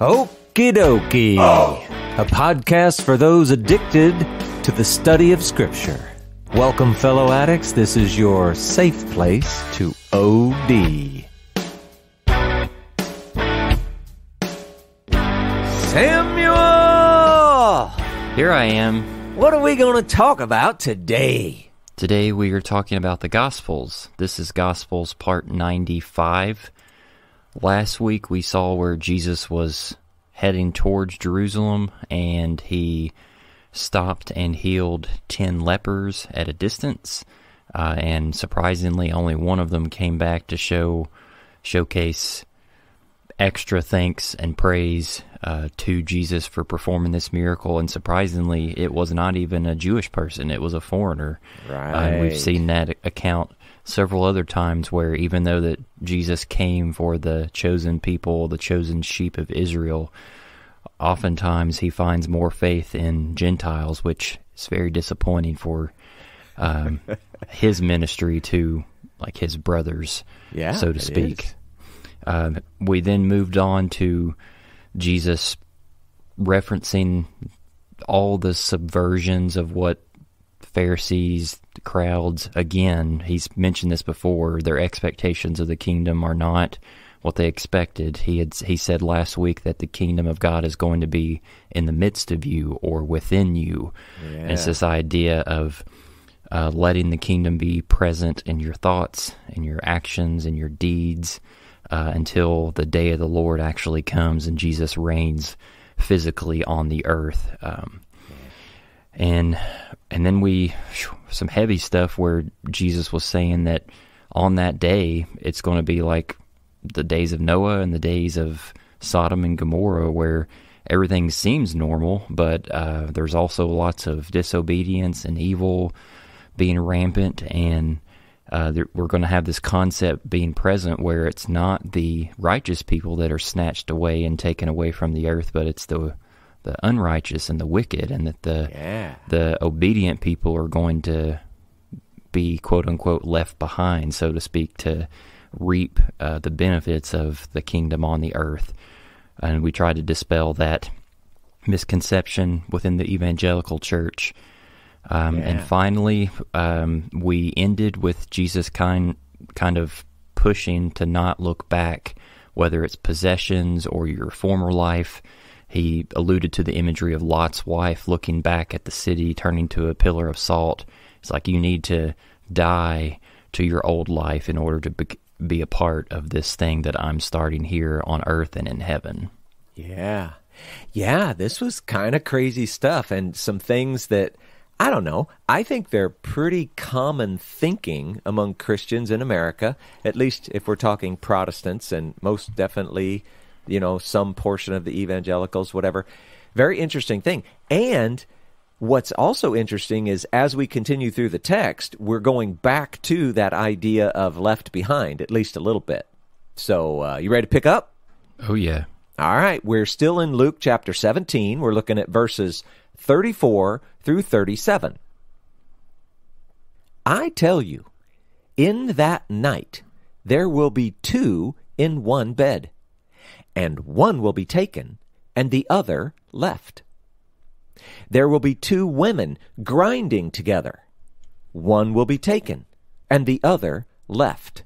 Okie dokie. A podcast for those addicted to the study of Scripture. Welcome, fellow addicts. This is your safe place to OD. Samuel! Here I am. What are we going to talk about today? Today we are talking about the Gospels. This is Gospels part 95. Last week we saw where Jesus was heading towards Jerusalem and he stopped and healed 10 lepers at a distance. Uh, and surprisingly, only one of them came back to show showcase extra thanks and praise uh, to Jesus for performing this miracle. And surprisingly, it was not even a Jewish person; it was a foreigner. Right. Uh, and we've seen that account several other times where even though that Jesus came for the chosen people, the chosen sheep of Israel, oftentimes he finds more faith in Gentiles, which is very disappointing for um, his ministry to like his brothers, Yeah, so to speak. Um, we then moved on to Jesus referencing all the subversions of what Pharisees, crowds, again, he's mentioned this before, their expectations of the kingdom are not what they expected. He had he said last week that the kingdom of God is going to be in the midst of you or within you. And it's this idea of uh, letting the kingdom be present in your thoughts, in your actions, in your deeds, uh, until the day of the Lord actually comes and Jesus reigns physically on the earth. Um, and and then we some heavy stuff where Jesus was saying that on that day it's going to be like the days of Noah and the days of Sodom and Gomorrah, where everything seems normal, but uh, there's also lots of disobedience and evil being rampant, and uh, we're going to have this concept being present where it's not the righteous people that are snatched away and taken away from the earth, but it's the the unrighteous and the wicked, and that the Yeah. the obedient people are going to be quote unquote left behind, so to speak, to reap uh, the benefits of the kingdom on the earth. And we try to dispel that misconception within the evangelical church. Um, And finally, um, we ended with Jesus kind kind of pushing to not look back, whether it's possessions or your former life. He alluded to the imagery of Lot's wife looking back at the city, turning to a pillar of salt. It's like you need to die to your old life in order to be, be a part of this thing that I'm starting here on earth and in heaven. Yeah. Yeah, this was kind of crazy stuff and some things that I don't know. I think they're pretty common thinking among Christians in America, at least if we're talking Protestants and most definitely, you know, some portion of the evangelicals, whatever. Very interesting thing. And what's also interesting is as we continue through the text, we're going back to that idea of left behind, at least a little bit. So, uh, you ready to pick up? Oh, yeah. All right, we're still in Luke chapter 17. We're looking at verses 34 through 37. I tell you, in that night there will be two in one bed, and one will be taken, and the other left. There will be two women grinding together. One will be taken, and the other left.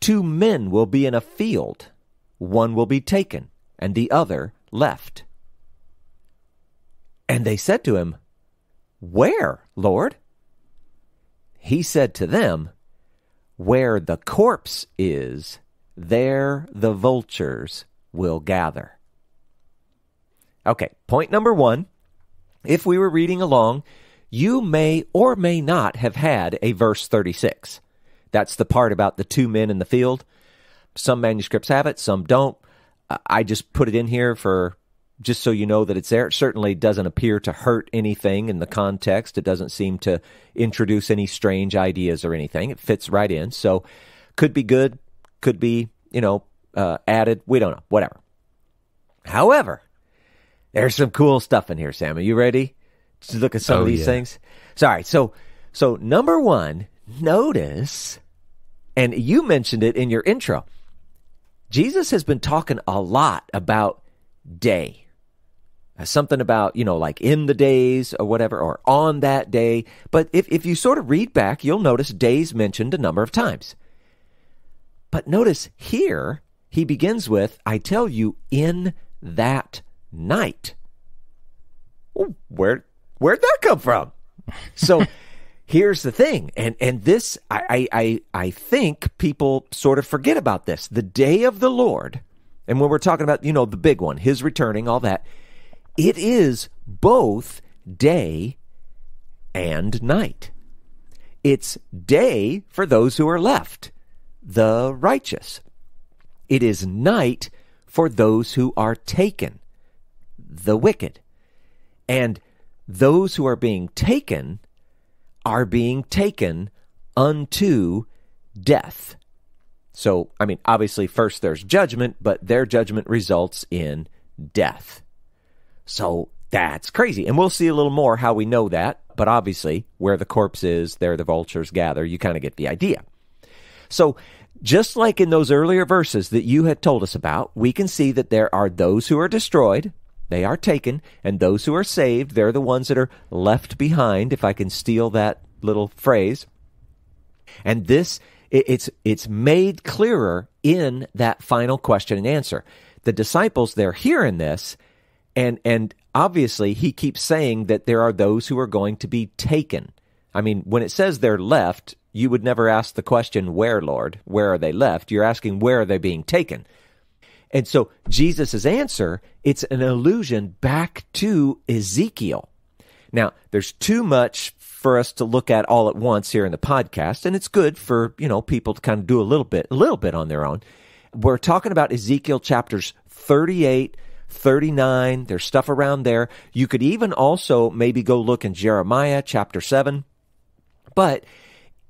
Two men will be in a field. One will be taken, and the other left. And they said to him, Where, Lord? He said to them, Where the corpse is, there the vultures will gather. Okay, point number one. If we were reading along, you may or may not have had a verse 36. That's the part about the two men in the field. Some manuscripts have it, some don't. I just put it in here for just so you know that it's there. It certainly doesn't appear to hurt anything in the context. It doesn't seem to introduce any strange ideas or anything. It fits right in. So, could be good, could be, you know, uh, added. We don't know. Whatever. However, there's some cool stuff in here, Sam. Are you ready to look at some Oh, of these yeah. things? Sorry. So, so number one, notice, and you mentioned it in your intro. Jesus has been talking a lot about day. Uh, Something about, you know, like in the days or whatever, or on that day. But if, if you sort of read back, you'll notice days mentioned a number of times. But notice here, he begins with, I tell you, in that night. Where, where'd that come from? So here's the thing. And, and this, I, I, I think people sort of forget about this. The day of the Lord, and when we're talking about, you know, the big one, his returning, all that, it is both day and night. It's day for those who are left, the righteous. It is night for those who are taken, the wicked. And those who are being taken are being taken unto death. So, I mean, obviously, first there's judgment, but their judgment results in death. So that's crazy. And we'll see a little more how we know that. But obviously, where the corpse is, there the vultures gather. You kind of get the idea. So, just like in those earlier verses that you had told us about, we can see that there are those who are destroyed, they are taken, and those who are saved, they're the ones that are left behind, if I can steal that little phrase. And this, it's, it's made clearer in that final question and answer. The disciples, they're hearing this, and, and obviously he keeps saying that there are those who are going to be taken. I mean, when it says they're left, you would never ask the question, where, Lord? Where are they left? You're asking, where are they being taken? And so Jesus' answer, it's an allusion back to Ezekiel. Now, there's too much for us to look at all at once here in the podcast, and it's good for, you know, people to kind of do a little bit, a little bit on their own. We're talking about Ezekiel chapters 38, 39. There's stuff around there. You could even also maybe go look in Jeremiah chapter 7. But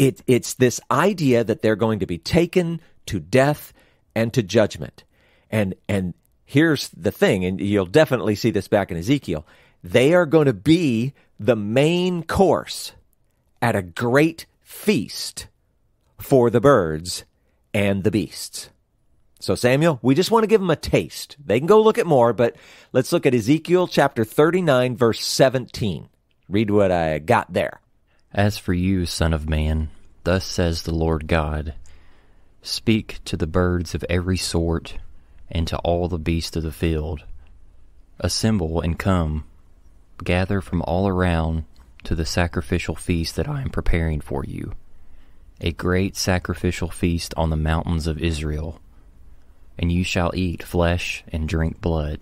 it, it's this idea that they're going to be taken to death and to judgment. And, and here's the thing, and you'll definitely see this back in Ezekiel. They are going to be the main course at a great feast for the birds and the beasts. So, Samuel, we just want to give them a taste. They can go look at more, but let's look at Ezekiel chapter 39, verse 17. Read what I got there. As for you, Son of Man, thus says the Lord God Speak to the birds of every sort, and to all the beasts of the field. Assemble and come, gather from all around to the sacrificial feast that I am preparing for you, a great sacrificial feast on the mountains of Israel. And you shall eat flesh and drink blood.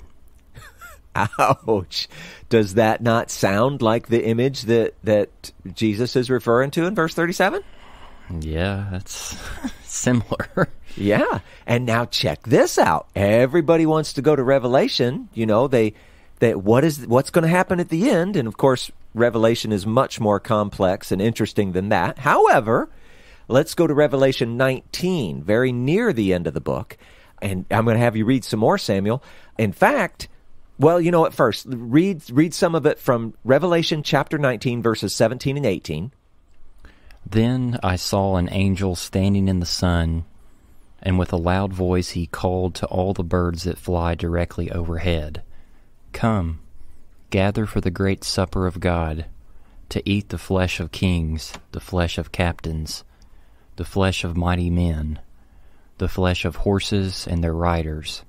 Ouch. Does that not sound like the image that, that Jesus is referring to in verse 37? Yeah, that's similar. Yeah. And now check this out. Everybody wants to go to Revelation. You know, they, they what is what's going to happen at the end? And of course, Revelation is much more complex and interesting than that. However, let's go to Revelation 19, very near the end of the book. And I'm going to have you read some more, Samuel. In fact, well, you know what? First, read read some of it from Revelation chapter 19, verses 17 and 18. Then I saw an angel standing in the sun, and with a loud voice he called to all the birds that fly directly overhead Come, gather for the great supper of God, to eat the flesh of kings, the flesh of captains, the flesh of mighty men, the flesh of horses and their riders,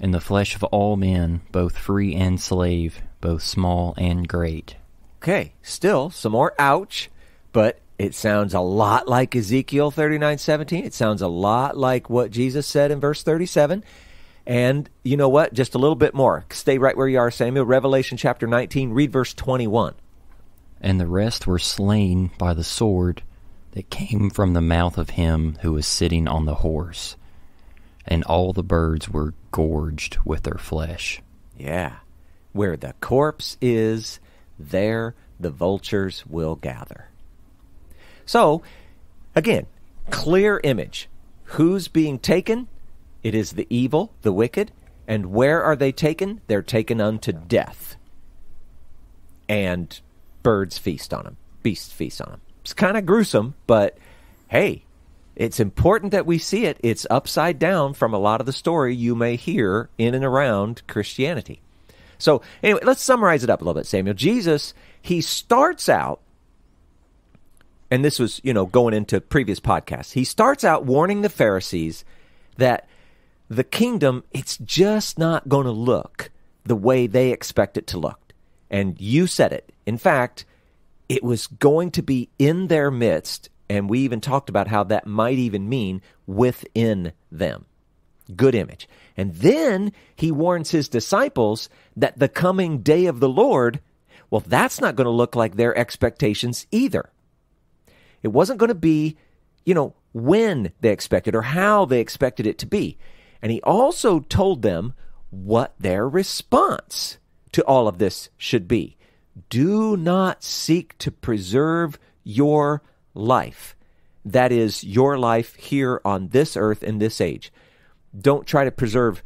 and the flesh of all men, both free and slave, both small and great. Okay, still some more ouch, but it sounds a lot like Ezekiel 39:17. It sounds a lot like what Jesus said in verse 37. And you know what? Just a little bit more. Stay right where you are, Samuel. Revelation chapter 19, read verse 21. And the rest were slain by the sword that came from the mouth of him who was sitting on the horse, and all the birds were gorged with their flesh. Yeah. Where the corpse is, there the vultures will gather. So, again, clear image. Who's being taken? It is the evil, the wicked. And where are they taken? They're taken unto death. And birds feast on them, beasts feast on them. It's kind of gruesome, but hey, It's important that we see it. It's upside down from a lot of the story you may hear in and around Christianity. So, anyway, let's summarize it up a little bit, Samuel. Jesus, he starts out, and this was, you know, going into previous podcasts, he starts out warning the Pharisees that the kingdom, it's just not going to look the way they expect it to look. And you said it. In fact, it was going to be in their midst and we even talked about how that might even mean within them. Good image. And then he warns his disciples that the coming day of the Lord, well, that's not going to look like their expectations either. It wasn't going to be, you know, when they expected or how they expected it to be. And he also told them what their response to all of this should be. Do not seek to preserve your life. That is your life here on this earth in this age. Don't try to preserve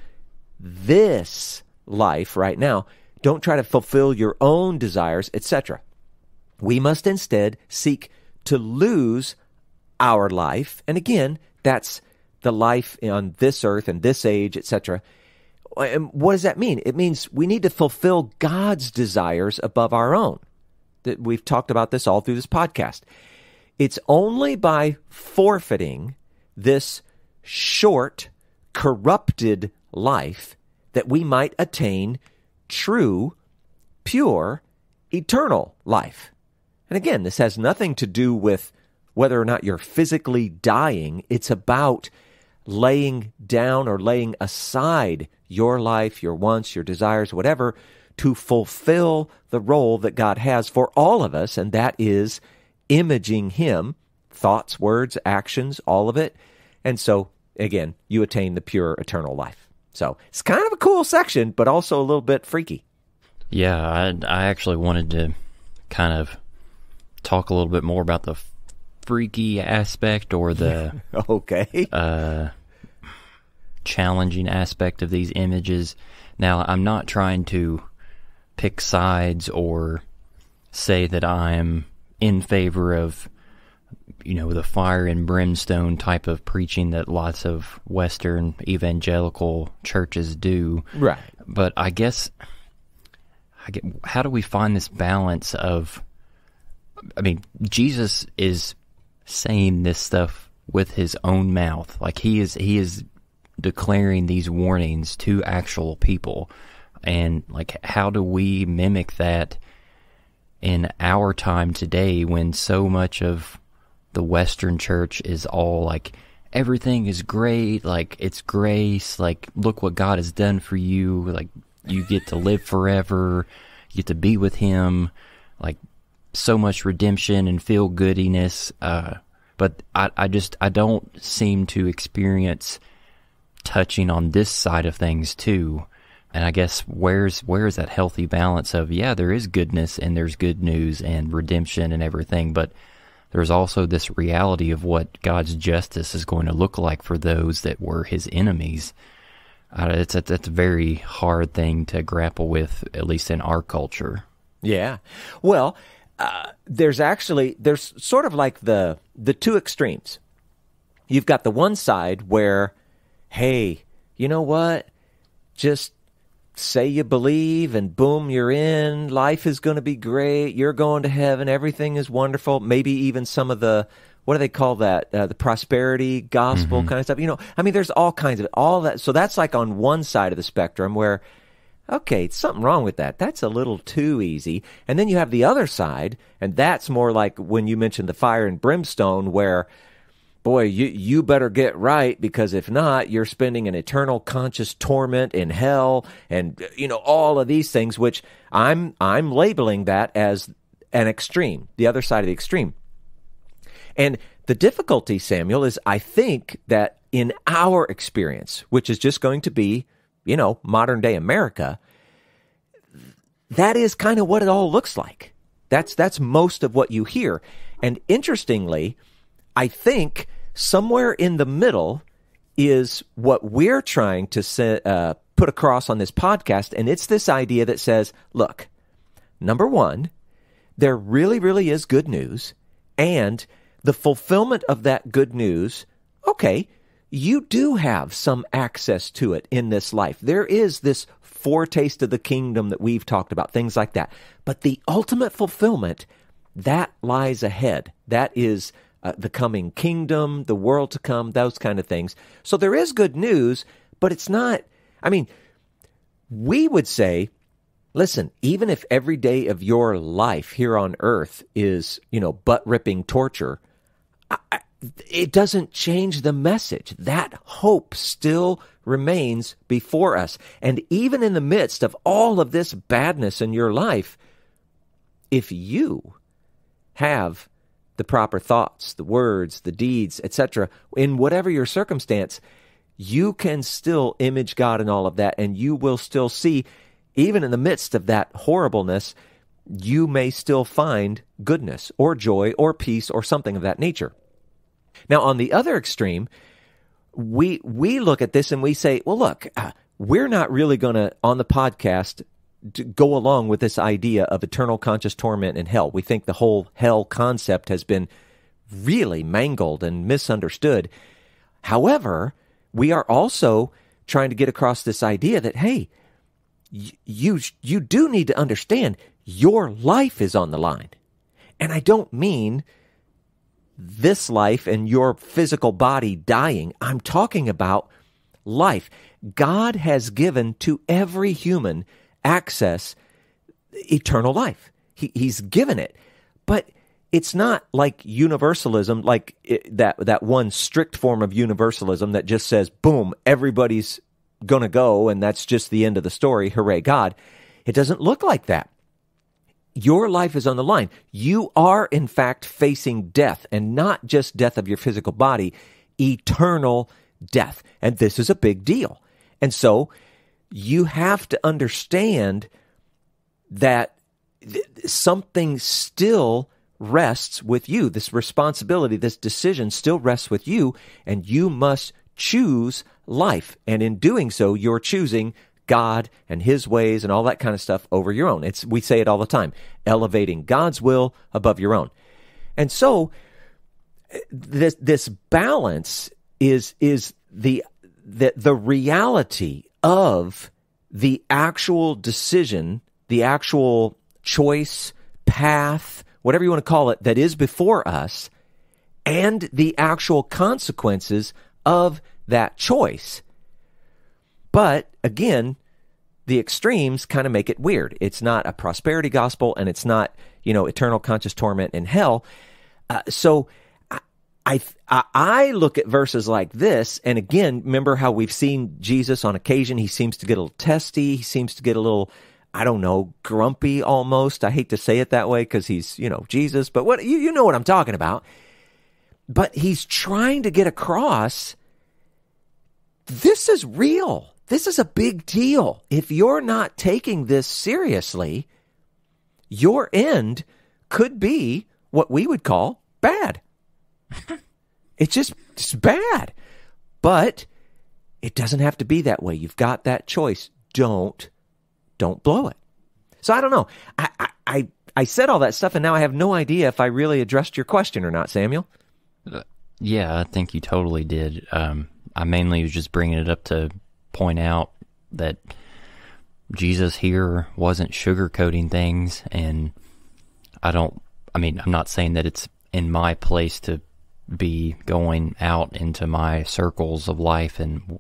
this life right now. Don't try to fulfill your own desires, etc. We must instead seek to lose our life. And again, that's the life on this earth and this age, etc. And what does that mean? It means we need to fulfill God's desires above our own. That we've talked about this all through this podcast. It's only by forfeiting this short, corrupted life that we might attain true, pure, eternal life. And again, this has nothing to do with whether or not you're physically dying. It's about laying down or laying aside your life, your wants, your desires, whatever, to fulfill the role that God has for all of us, and that is imaging him, thoughts, words, actions, all of it. And so, again, you attain the pure eternal life. So it's kind of a cool section, but also a little bit freaky. Yeah, I, I actually wanted to kind of talk a little bit more about the freaky aspect or the okay uh, challenging aspect of these images. Now, I'm not trying to pick sides or say that I'm in favor of you know the fire and brimstone type of preaching that lots of western evangelical churches do. Right. But i guess I get, how do we find this balance of i mean jesus is saying this stuff with his own mouth. Like he is he is declaring these warnings to actual people. And like how do we mimic that in our time today when so much of the Western church is all like, everything is great, like, it's grace, like, look what God has done for you, like, you get to live forever, you get to be with Him, like, so much redemption and feel goodiness. Uh, but I, I just, I don't seem to experience touching on this side of things too. And I guess where's where's that healthy balance of yeah, there is goodness and there's good news and redemption and everything, but there's also this reality of what God's justice is going to look like for those that were His enemies. Uh, it's a, it's a very hard thing to grapple with, at least in our culture. Yeah, well, uh, there's actually there's sort of like the the two extremes. You've got the one side where, hey, you know what? Just say you believe and boom, you're in. Life is going to be great. You're going to heaven. Everything is wonderful. Maybe even some of the, what do they call that? Uh, the prosperity gospel mm-hmm. kind of stuff. You know, I mean, there's all kinds of all that. So that's like on one side of the spectrum where, okay, something wrong with that. That's a little too easy. And then you have the other side, and that's more like when you mentioned the fire and brimstone, where boy, you, you better get right because if not, you're spending an eternal conscious torment in hell and, you know, all of these things, which I'm, I'm labeling that as an extreme, the other side of the extreme. And the difficulty, Samuel, is I think that in our experience, which is just going to be, you know, modern day America, that is kind of what it all looks like. That's, that's most of what you hear. And interestingly, I think somewhere in the middle is what we're trying to uh, put across on this podcast. And it's this idea that says, look, number one, there really, really is good news. And the fulfillment of that good news okay, you do have some access to it in this life. There is this foretaste of the kingdom that we've talked about, things like that. But the ultimate fulfillment, that lies ahead. That is uh, the coming kingdom, the world to come, those kind of things. So there is good news, but it's not, I mean, we would say, listen, even if every day of your life here on earth is, you know, butt ripping torture, I, it doesn't change the message. That hope still remains before us. And even in the midst of all of this badness in your life, if you have the proper thoughts, the words, the deeds, etc., in whatever your circumstance, you can still image God in all of that, and you will still see, even in the midst of that horribleness, you may still find goodness or joy or peace or something of that nature. Now, on the other extreme, we we look at this and we say, well, look, uh, we're not really going to on the podcast go along with this idea of eternal conscious torment in hell. We think the whole hell concept has been really mangled and misunderstood. However, we are also trying to get across this idea that hey, you you do need to understand your life is on the line. And I don't mean this life and your physical body dying. I'm talking about life. God has given to every human access eternal life. He, he's given it. But it's not like universalism, like it, that, that one strict form of universalism that just says, boom, everybody's going to go and that's just the end of the story. Hooray, God. It doesn't look like that. Your life is on the line. You are, in fact, facing death, and not just death of your physical body, eternal death. And this is a big deal. And so you have to understand that th- something still rests with you. This responsibility, this decision still rests with you, and you must choose life. And in doing so, you're choosing God and his ways and all that kind of stuff over your own. It's we say it all the time, elevating God's will above your own. And so this this balance is is the the the reality of the actual decision, the actual choice, path, whatever you want to call it that is before us and the actual consequences of that choice. But again, the extremes kind of make it weird. It's not a prosperity gospel and it's not, you know, eternal conscious torment in hell. Uh, so I, I, look at verses like this, and again, remember how we've seen Jesus on occasion. He seems to get a little testy. He seems to get a little, I don't know, grumpy almost. I hate to say it that way because he's, you know, Jesus, but what you, you know what I'm talking about. But he's trying to get across this is real. This is a big deal. If you're not taking this seriously, your end could be what we would call bad. It's just it's bad. But it doesn't have to be that way. You've got that choice. Don't don't blow it. So I don't know. I, I, I, said all that stuff and now I have no idea if I really addressed your question or not, Samuel. Uh, yeah, I think you totally did. Um, I mainly was just bringing it up to point out that Jesus here wasn't sugarcoating things, and I don't. I mean, I'm not saying that it's in my place to be going out into my circles of life and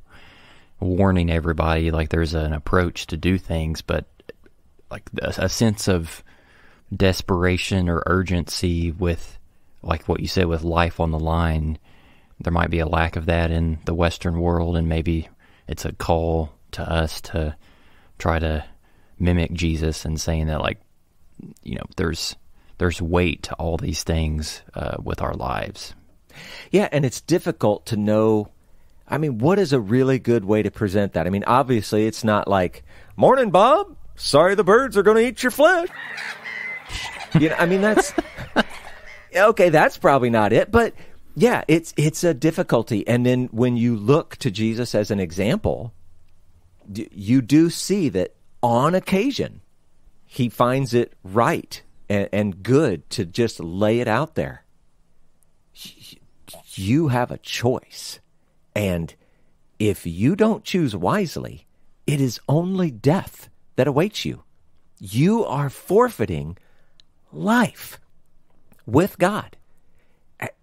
warning everybody like there's an approach to do things, but like a, a sense of desperation or urgency with like what you said with life on the line there might be a lack of that in the Western world, and maybe it's a call to us to try to mimic Jesus and saying that, like, you know, there's there's weight to all these things uh, with our lives. Yeah, and it's difficult to know. I mean, what is a really good way to present that? I mean, obviously, it's not like "Morning, Bob. Sorry, the birds are going to eat your flesh." you know, I mean, that's okay. That's probably not it, but yeah, it's it's a difficulty. And then when you look to Jesus as an example, you do see that on occasion he finds it right and, and good to just lay it out there. You have a choice. And if you don't choose wisely, it is only death that awaits you. You are forfeiting life with God.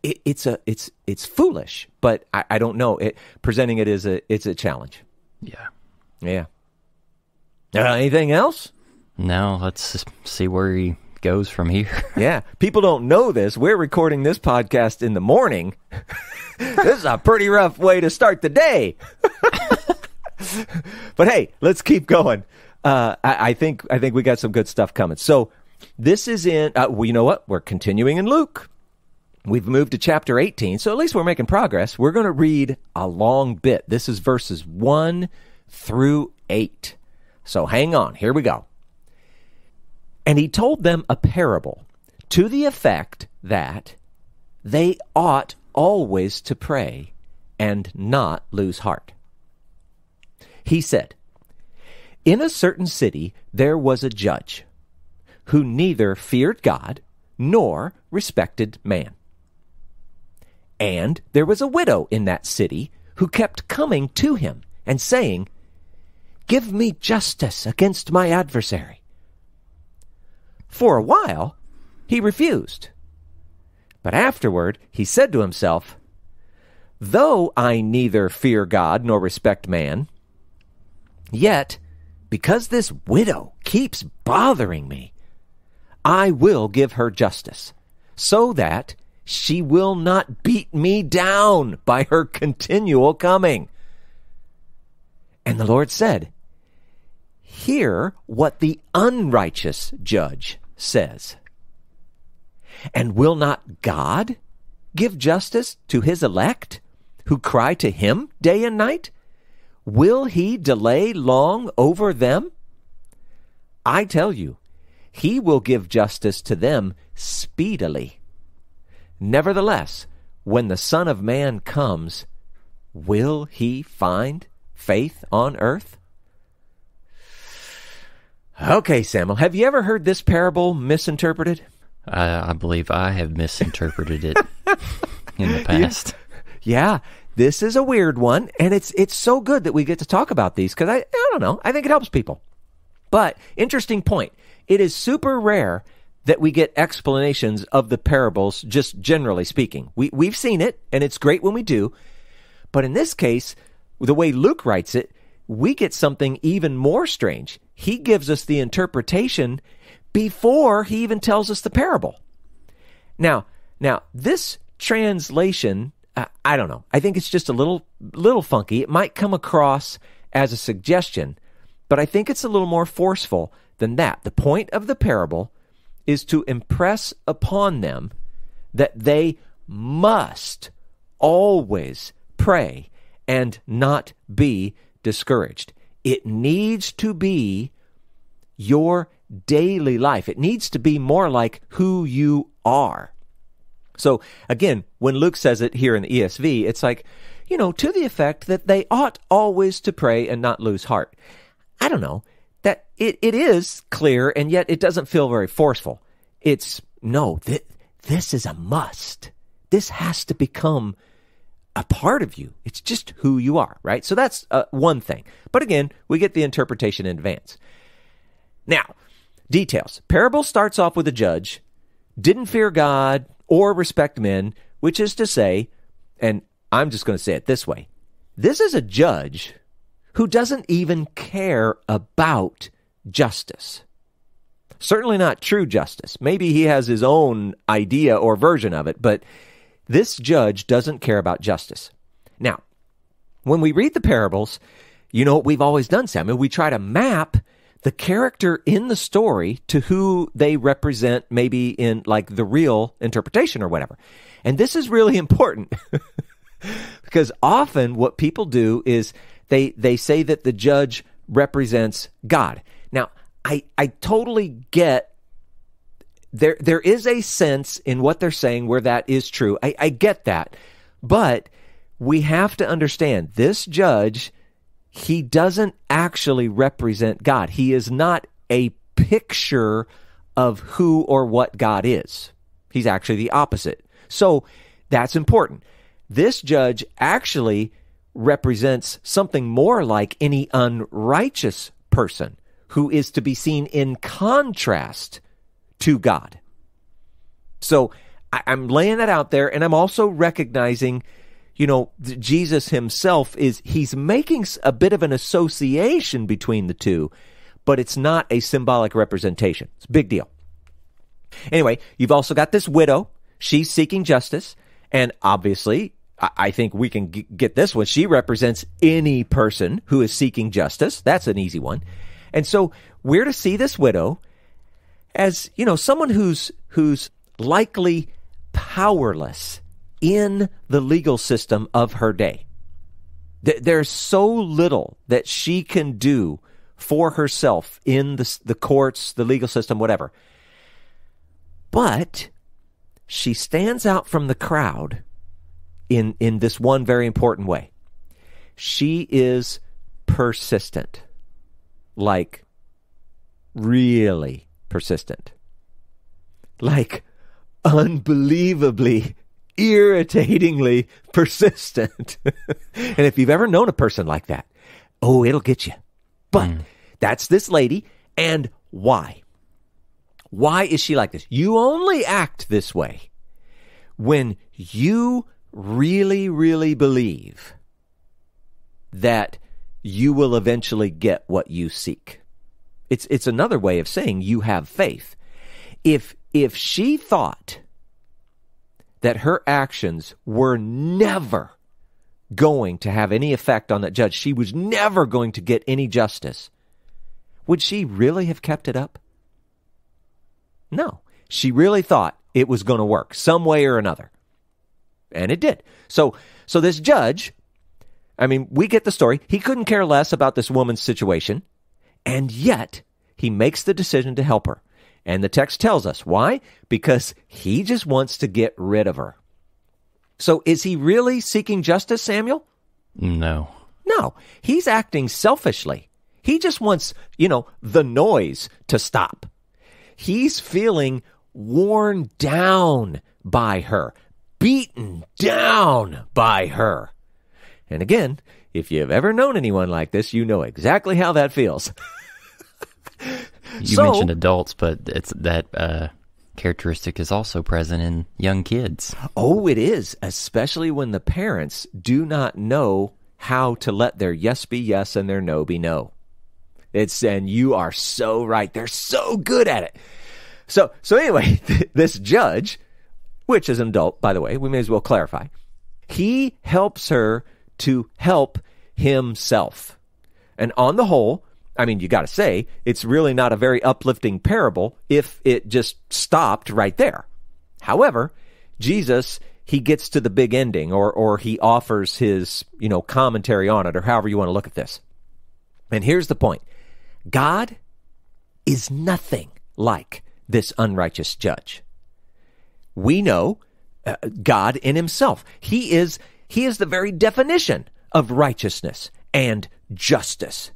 It, it's a it's it's foolish, but I, I don't know. It, presenting it as a it's a challenge. Yeah. Yeah. Uh, anything else? Now let's see where he goes from here. yeah. People don't know this. We're recording this podcast in the morning. this is a pretty rough way to start the day. but hey, let's keep going. Uh, I, I, think I think we got some good stuff coming. So this is in. Uh, well, you know what? We're continuing in Luke. We've moved to chapter 18, so at least we're making progress. We're going to read a long bit. This is verses 1 through 8. So hang on. Here we go. And he told them a parable to the effect that they ought always to pray and not lose heart. He said, In a certain city there was a judge who neither feared God nor respected man. And there was a widow in that city who kept coming to him and saying, Give me justice against my adversary. For a while he refused. But afterward he said to himself, Though I neither fear God nor respect man, yet because this widow keeps bothering me, I will give her justice, so that she will not beat me down by her continual coming. And the Lord said, Hear what the unrighteous judge says. And will not God give justice to his elect who cry to him day and night? Will he delay long over them? I tell you, he will give justice to them speedily. Nevertheless, when the Son of Man comes, will he find faith on earth? Okay, Samuel, have you ever heard this parable misinterpreted? I, I believe I have misinterpreted it in the past. Yeah, this is a weird one, and it's it's so good that we get to talk about these because I I don't know I think it helps people. But interesting point. It is super rare that we get explanations of the parables, just generally speaking. We, we've seen it, and it's great when we do. But in this case, the way Luke writes it, we get something even more strange. He gives us the interpretation before he even tells us the parable. Now, now this translation, uh, I don't know. I think it's just a little little funky. It might come across as a suggestion, but I think it's a little more forceful than that. The point of the parable is to impress upon them that they must always pray and not be discouraged. It needs to be your daily life. It needs to be more like who you are. So again, when Luke says it here in the ESV, it's like, you know, to the effect that they ought always to pray and not lose heart. I don't know that it, it is clear and yet it doesn't feel very forceful. It's no, th- this is a must. This has to become a part of you. It's just who you are, right? So that's uh, one thing. But again, we get the interpretation in advance. Now, details. Parable starts off with a judge, didn't fear God or respect men, which is to say, and I'm just going to say it this way this is a judge who doesn't even care about justice. Certainly not true justice. Maybe he has his own idea or version of it, but this judge doesn't care about justice. Now, when we read the parables, you know what we've always done, Samuel? We try to map the character in the story to who they represent, maybe in like the real interpretation or whatever. And this is really important because often what people do is they they say that the judge represents God. Now, I I totally get there there is a sense in what they're saying where that is true. I, I get that. But we have to understand this judge, he doesn't actually represent God. He is not a picture of who or what God is. He's actually the opposite. So that's important. this judge actually represents something more like any unrighteous person who is to be seen in contrast to God. So I, am laying that out there, and I'm also recognizing, you know, Jesus himself is, he's making a bit of an association between the two, but it's not a symbolic representation. It's a big deal. Anyway, you've also got this widow. She's seeking justice. And obviously, I think we can get this one. She represents any person who is seeking justice. That's an easy one. And so we're to see this widow as, you know, someone who's, who's likely powerless in the legal system of her day. There's so little that she can do for herself in the, the courts, the legal system, whatever. But she stands out from the crowd in, in this one very important way. She is persistent, like really persistent, like unbelievably, irritatingly persistent. and if you've ever known a person like that, oh, it'll get you. But mm. that's this lady. And why? Why is she like this? You only act this way when you really, really believe that you will eventually get what you seek. It's, it's another way of saying you have faith. If, if she thought that her actions were never going to have any effect on that judge, she was never going to get any justice, would she really have kept it up? No. She really thought it was going to work some way or another. And it did. So, so this judge, I mean, we get the story. He couldn't care less about this woman's situation. And yet, he makes the decision to help her. And the text tells us why? Because he just wants to get rid of her. So is he really seeking justice, Samuel? No. No. He's acting selfishly. He just wants, you know, the noise to stop. He's feeling worn down by her, beaten down by her. And again, if you've ever known anyone like this, you know exactly how that feels. You so, mentioned adults, but it's that uh, characteristic is also present in young kids. Oh, it is, especially when the parents do not know how to let their yes be yes and their no be no. It's and you are so right. They're so good at it. So so anyway, this judge, which is an adult, by the way, we may as well clarify. He helps her to help himself. And on the whole, I mean, you got to say, it's really not a very uplifting parable if it just stopped right there. However, Jesus, he gets to the big ending or, or he offers his, you know, commentary on it or however you want to look at this. And here's the point. God is nothing like this unrighteous judge. We know uh, God in himself. He is, he is the very definition of righteousness and justice.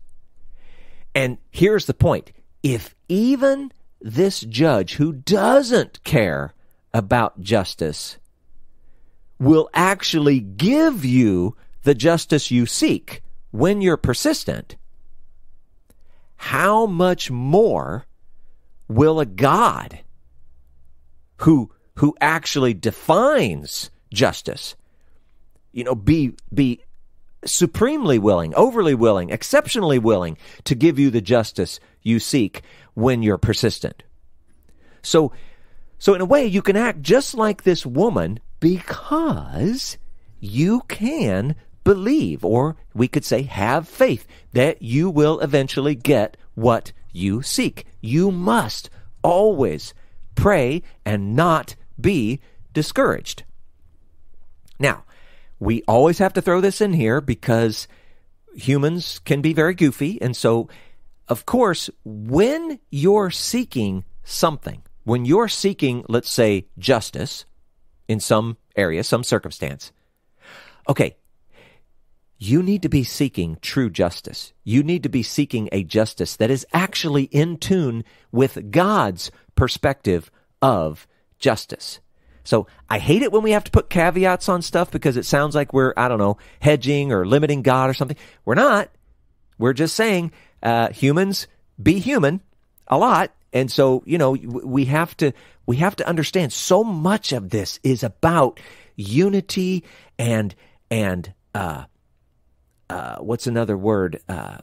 And here's the point. If even this judge who doesn't care about justice will actually give you the justice you seek when you're persistent, how much more will a God who who actually defines justice you know be be supremely willing, overly willing, exceptionally willing to give you the justice you seek when you're persistent. So, so in a way, you can act just like this woman because you can believe, or we could say have faith that you will eventually get what you seek. You must always pray and not be discouraged. Now, we always have to throw this in here because humans can be very goofy. And so, of course, when you're seeking something, when you're seeking, let's say, justice in some area, some circumstance, okay, you need to be seeking true justice. You need to be seeking a justice that is actually in tune with God's perspective of justice. So I hate it when we have to put caveats on stuff because it sounds like we're, I don't know, hedging or limiting God or something. We're not. We're just saying, uh, humans be human a lot. And so, you know, we have to, we have to understand so much of this is about unity and, and, uh, uh, what's another word? Uh,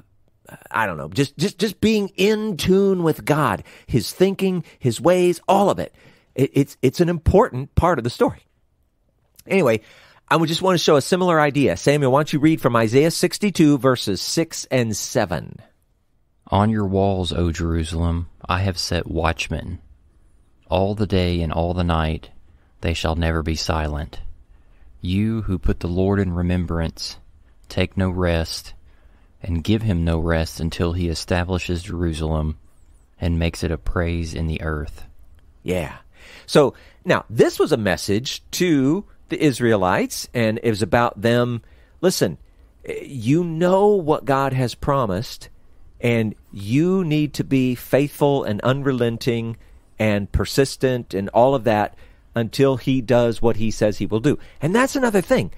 I don't know, just, just, just being in tune with God, His thinking, His ways, all of it. It it's, it's an important part of the story. Anyway, I would just want to show a similar idea. Samuel, why don't you read from Isaiah 62 verses 6 and 7? On your walls, O Jerusalem, I have set watchmen. All the day and all the night they shall never be silent. You who put the Lord in remembrance, take no rest, and give him no rest until he establishes Jerusalem and makes it a praise in the earth. Yeah. So now this was a message to the Israelites, and it was about them. Listen, you know what God has promised, and you need to be faithful and unrelenting and persistent and all of that until He does what He says He will do. And that's another thing.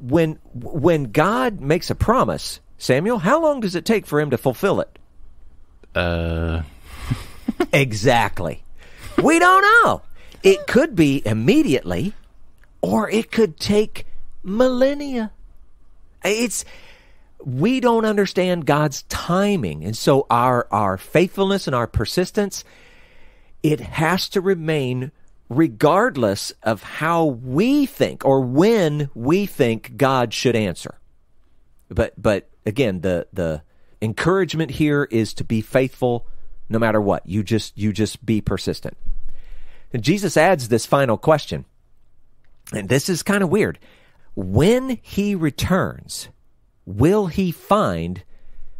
When when God makes a promise, Samuel, how long does it take for Him to fulfill it? Uh, exactly. We don't know. It could be immediately or it could take millennia. It's we don't understand God's timing, and so our our faithfulness and our persistence it has to remain regardless of how we think or when we think God should answer. But but again, the the encouragement here is to be faithful no matter what. You just you just be persistent. And Jesus adds this final question and this is kind of weird. When he returns, will he find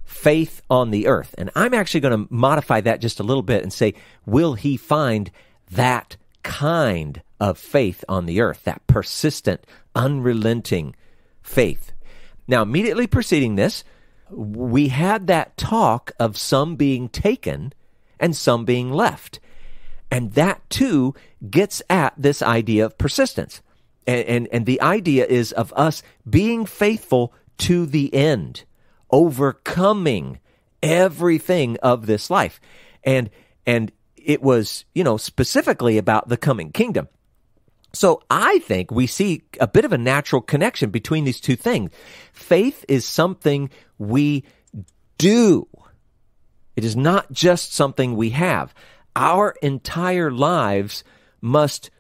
faith on the earth? And I'm actually going to modify that just a little bit and say, will he find that kind of faith on the earth, that persistent, unrelenting faith? Now, immediately preceding this, we had that talk of some being taken and some being left. And that too gets at this idea of persistence. And, and, and the idea is of us being faithful to the end, overcoming everything of this life. And, and it was, you know, specifically about the coming kingdom. So I think we see a bit of a natural connection between these two things. Faith is something we do. It is not just something we have. Our entire lives must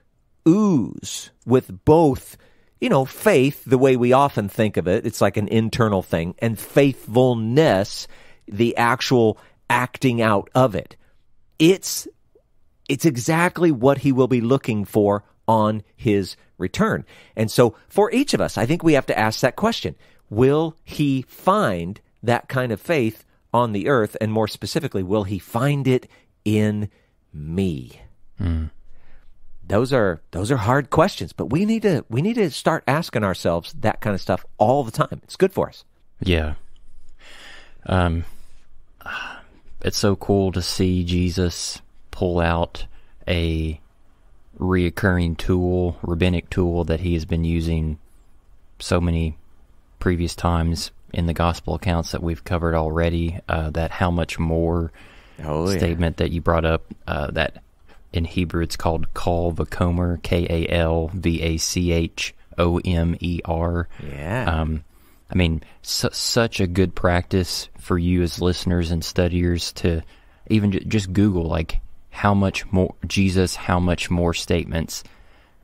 ooze with both, you know, faith, the way we often think of it, it's like an internal thing, and faithfulness, the actual acting out of it. It's it's exactly what he will be looking for on his return. And so for each of us, I think we have to ask that question. Will he find that kind of faith on the earth? And more specifically, will he find it in me? Mm those are those are hard questions, but we need to we need to start asking ourselves that kind of stuff all the time. It's good for us. Yeah. Um it's so cool to see Jesus pull out a reoccurring tool, rabbinic tool that he has been using so many previous times in the gospel accounts that we've covered already. Uh, that how much more oh, statement yeah. that you brought up, uh, that in Hebrew, it's called Kal Vachomer, K A L V A C H O M E R. Yeah. Um, I mean, su- such a good practice for you as listeners and studiers to even j- just Google like how much more Jesus, how much more statements,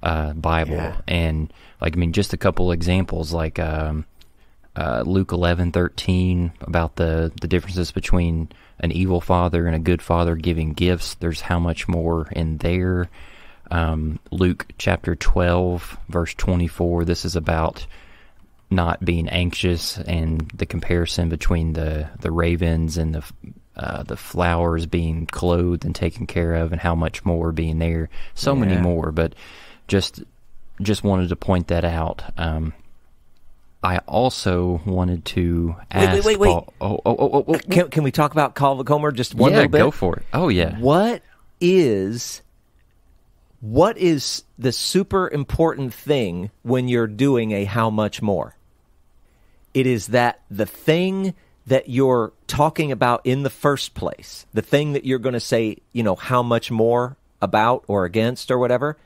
uh, Bible, yeah. and like I mean, just a couple examples like um, uh, Luke eleven thirteen about the the differences between an evil father and a good father giving gifts. There's how much more in there. Um, Luke chapter 12, verse 24. This is about not being anxious and the comparison between the, the ravens and the uh, the flowers being clothed and taken care of, and how much more being there. So yeah. many more, but just just wanted to point that out. Um, I also wanted to ask. Wait, wait, wait, wait. Oh, oh, oh, oh, oh. Can, can we talk about Kal Vachomer just one yeah, little bit? go for it. Oh, yeah. What is what is the super important thing when you're doing a how much more? It is that the thing that you're talking about in the first place, the thing that you're going to say, you know, how much more about or against or whatever,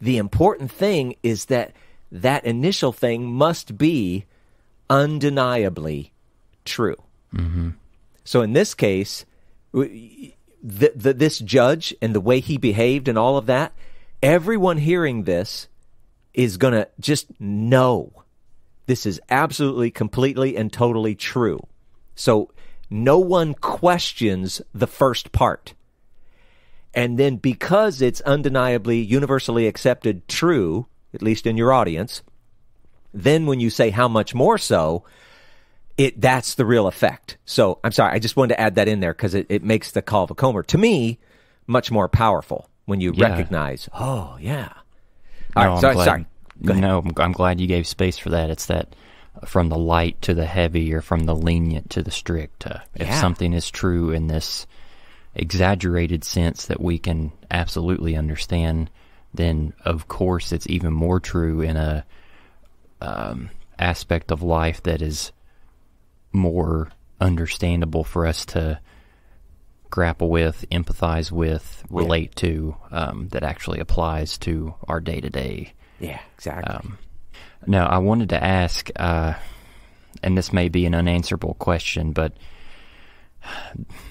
the important thing is that that initial thing must be undeniably true. Mm-hmm. So in this case, the, the, this judge and the way he behaved and all of that, everyone hearing this is going to just know this is absolutely, completely, and totally true. So no one questions the first part. And then because it's undeniably, universally accepted true, at least in your audience, then when you say how much more so, it that's the real effect. So I'm sorry, I just wanted to add that in there because it, it makes the Kal Vachomer to me much more powerful when you Yeah. recognize, oh yeah. No, All right, I'm sorry, glad, sorry. No, I'm- I'm glad you gave space for that. It's that from the light to the heavy or from the lenient to the strict. Uh, if Yeah. something is true in this exaggerated sense that we can absolutely understand, then of course it's even more true in a um, aspect of life that is more understandable for us to grapple with, empathize with, Yeah. relate to, um, that actually applies to our day to day. Yeah, exactly. Um, Now, I wanted to ask, uh, and this may be an unanswerable question, but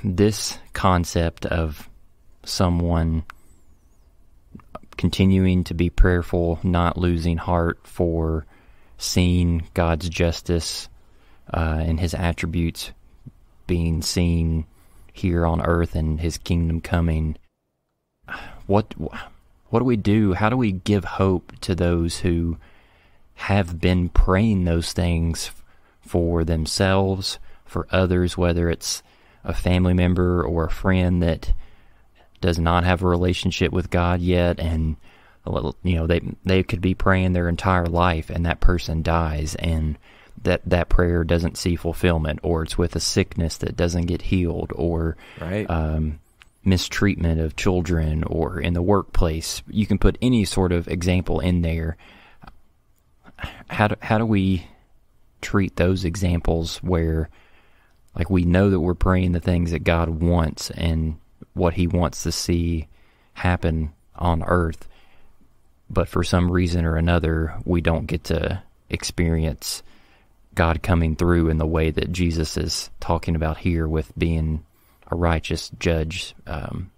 this concept of someone continuing to be prayerful, not losing heart for seeing God's justice uh, and His attributes being seen here on earth and His kingdom coming. What what do we do? How do we give hope to those who have been praying those things for themselves, for others, whether it's a family member or a friend that does not have a relationship with God yet, and you know, they they could be praying their entire life, and that person dies, and that that prayer doesn't see fulfillment, or it's with a sickness that doesn't get healed, or right. um, mistreatment of children or in the workplace. You can put any sort of example in there. How do, how do we treat those examples where, like, we know that we're praying the things that God wants and what He wants to see happen on earth, but for some reason or another, we don't get to experience God coming through in the way that Jesus is talking about here with being a righteous judge um,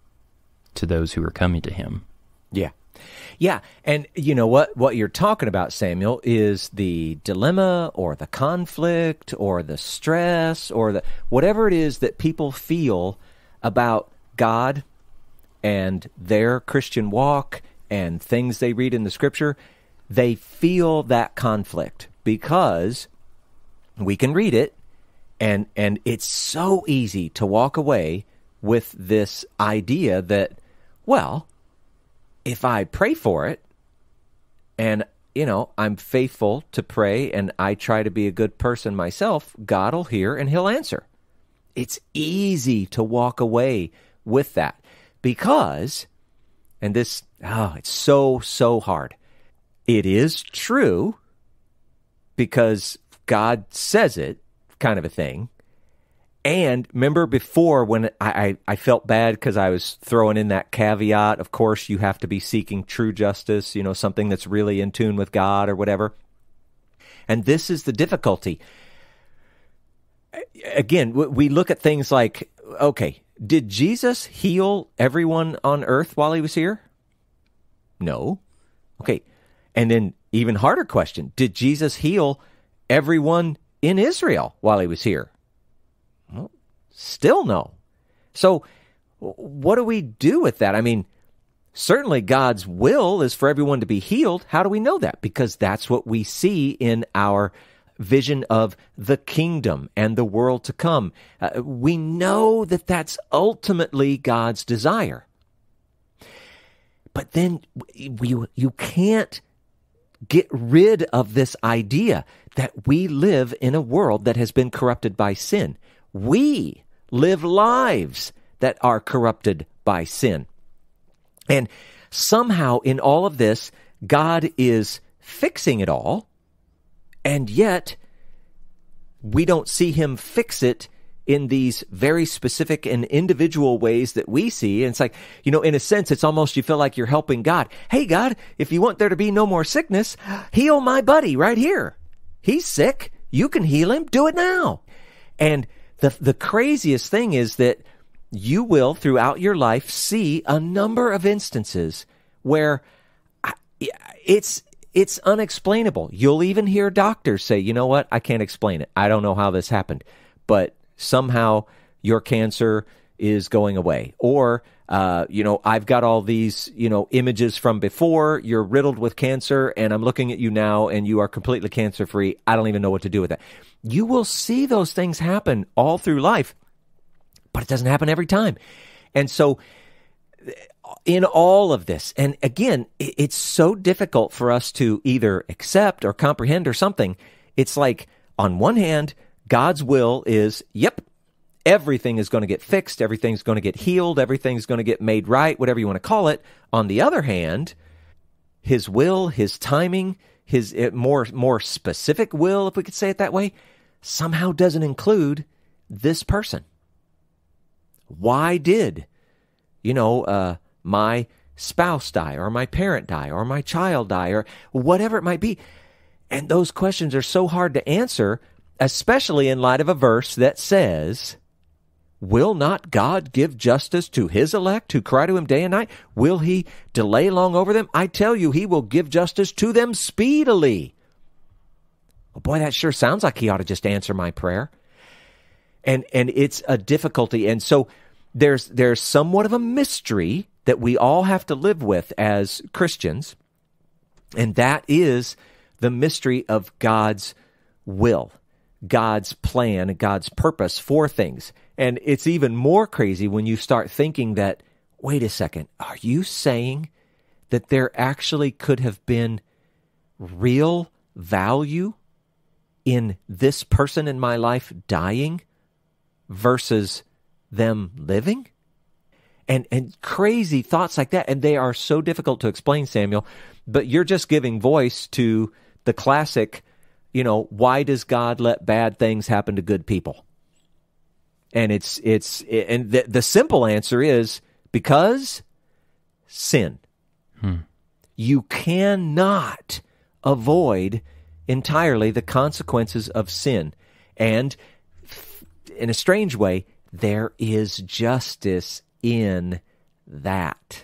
to those who are coming to him. Yeah. Yeah, and you know what what you're talking about Samuel is the dilemma or the conflict or the stress or the whatever it is that people feel about God and their Christian walk and things they read in the scripture, they feel that conflict because we can read it and and it's so easy to walk away with this idea that well if i pray for it and you know i'm faithful to pray and i try to be a good person myself god'll hear and he'll answer. It's easy to walk away with that because and this oh it's so so hard it is true because God says it, kind of a thing. And remember before when I, I, I felt bad because I was throwing in that caveat, of course, you have to be seeking true justice, you know, something that's really in tune with God or whatever. And this is the difficulty. Again, we look at things like okay, did Jesus heal everyone on earth while he was here? No. Okay. And then, even harder question Did Jesus heal everyone in Israel while he was here? Well, still no. So, what do we do with that? I mean, certainly God's will is for everyone to be healed. How do we know that? Because that's what we see in our vision of the kingdom and the world to come. Uh, we know that that's ultimately God's desire. But then you, you can't get rid of this idea that we live in a world that has been corrupted by sin. We live lives that are corrupted by sin. And somehow in all of this, God is fixing it all, and yet we don't see him fix it in these very specific and individual ways that we see. And it's like, you know, in a sense, it's almost you feel like you're helping God. Hey, God, if you want there to be no more sickness, heal my buddy right here. He's sick. You can heal him. Do it now. And the, the craziest thing is that you will throughout your life see a number of instances where it's it's unexplainable. You'll even hear doctors say, "You know what? I can't explain it. I don't know how this happened, but somehow your cancer is going away." Or, uh, you know, I've got all these, you know, images from before. You're riddled with cancer, and I'm looking at you now, and you are completely cancer free. I don't even know what to do with that. You will see those things happen all through life, but it doesn't happen every time. And so in all of this. And again, it's so difficult for us to either accept or comprehend or something. It's like, on one hand, God's will is, yep, everything is going to get fixed, everything's going to get healed, everything's going to get made right, whatever you want to call it. On the other hand, his will, his timing, his eh, more more specific will, if we could say it that way, somehow doesn't include this person. Why did, you know, uh, my spouse die or my parent die or my child die or whatever it might be. And those questions are so hard to answer, especially in light of a verse that says, Will not God give justice to his elect who cry to him day and night? Will he delay long over them? I tell you, he will give justice to them speedily. Well, boy, that sure sounds like he ought to just answer my prayer. And and it's a difficulty. And so there's there's somewhat of a mystery that we all have to live with as Christians, and that is the mystery of God's will, God's plan, God's purpose for things. And it's even more crazy when you start thinking that, wait a second, are you saying that there actually could have been real value in this person in my life dying versus them living? And and crazy thoughts like that and they are so difficult to explain Samuel but you're just giving voice to the classic you know why does God let bad things happen to good people? And it's it's and the, the simple answer is because sin. Hmm. you cannot avoid entirely the consequences of sin. And in a strange way there is justice in that.